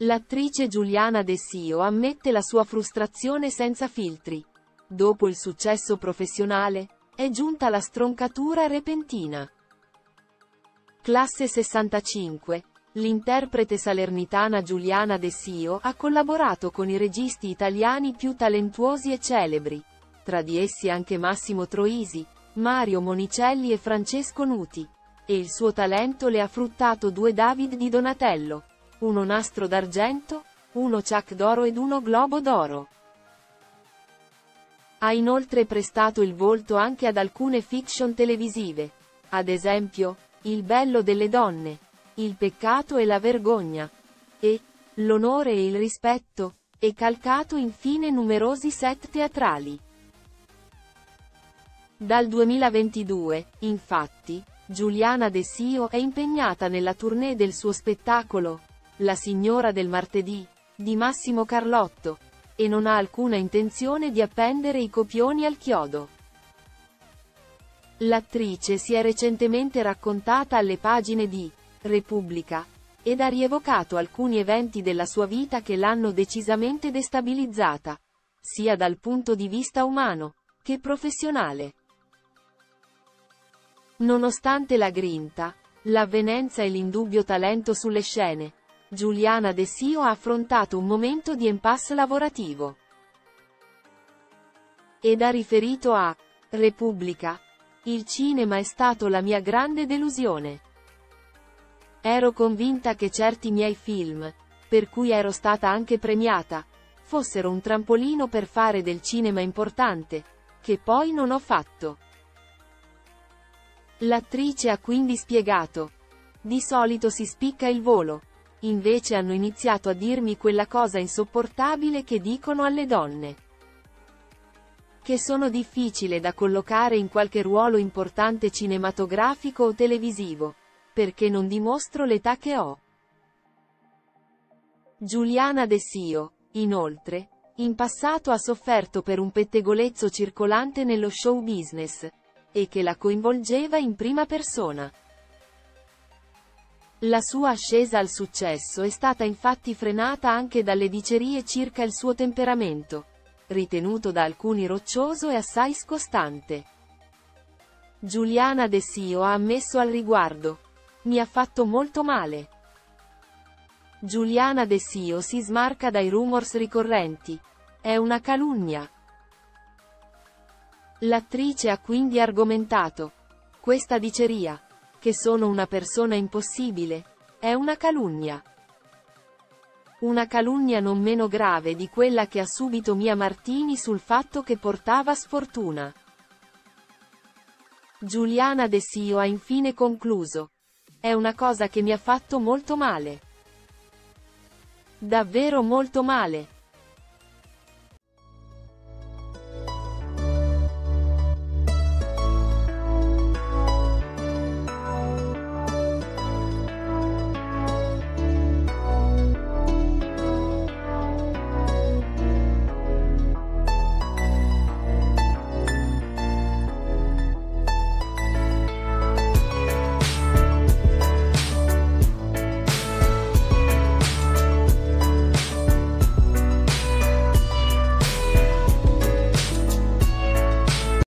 L'attrice Giuliana De Sio ammette la sua frustrazione senza filtri. Dopo il successo professionale, è giunta la stroncatura repentina. Classe 65. L'interprete salernitana Giuliana De Sio ha collaborato con i registi italiani più talentuosi e celebri, tra di essi anche Massimo Troisi, Mario Monicelli e Francesco Nuti, e il suo talento le ha fruttato due David di Donatello, uno nastro d'argento, uno Chuck d'oro ed uno globo d'oro. Ha inoltre prestato il volto anche ad alcune fiction televisive, ad esempio, Il bello delle donne, Il peccato e la vergogna, e L'onore e il rispetto, e calcato infine numerosi set teatrali. Dal 2022, infatti, Giuliana De Sio è impegnata nella tournée del suo spettacolo, La signora del martedì, di Massimo Carlotto, e non ha alcuna intenzione di appendere i copioni al chiodo. L'attrice si è recentemente raccontata alle pagine di Repubblica, ed ha rievocato alcuni eventi della sua vita che l'hanno decisamente destabilizzata, sia dal punto di vista umano, che professionale. Nonostante la grinta, l'avvenenza e l'indubbio talento sulle scene, Giuliana De Sio ha affrontato un momento di impasse lavorativo. Ed ha riferito a Repubblica. Il cinema è stato la mia grande delusione. Ero convinta che certi miei film, per cui ero stata anche premiata, fossero un trampolino per fare del cinema importante, che poi non ho fatto. L'attrice ha quindi spiegato. Di solito si spicca il volo. Invece hanno iniziato a dirmi quella cosa insopportabile che dicono alle donne. Che sono difficile da collocare in qualche ruolo importante cinematografico o televisivo. Perché non dimostro l'età che ho. Giuliana De Sio, inoltre, in passato ha sofferto per un pettegolezzo circolante nello show business, e che la coinvolgeva in prima persona. La sua ascesa al successo è stata infatti frenata anche dalle dicerie circa il suo temperamento, ritenuto da alcuni roccioso e assai scostante. Giuliana De Sio ha ammesso al riguardo. Mi ha fatto molto male. Giuliana De Sio si smarca dai rumors ricorrenti. È una calunnia. L'attrice ha quindi argomentato. Questa diceria che sono una persona impossibile. È una calunnia. Una calunnia non meno grave di quella che ha subito Mia Martini sul fatto che portava sfortuna. Giuliana De Sio ha infine concluso. È una cosa che mi ha fatto molto male. Davvero molto male.